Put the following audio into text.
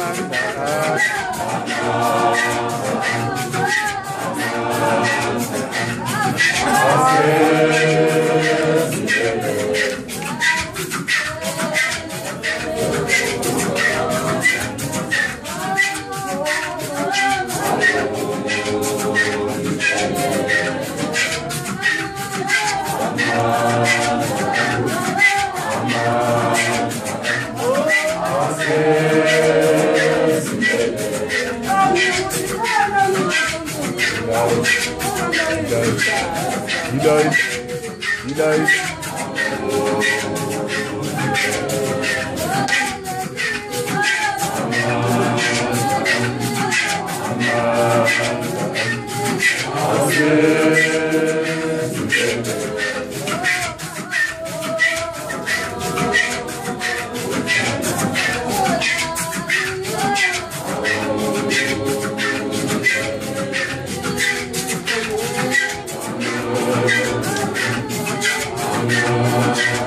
Mandara. You guys, you guys, you. 都是我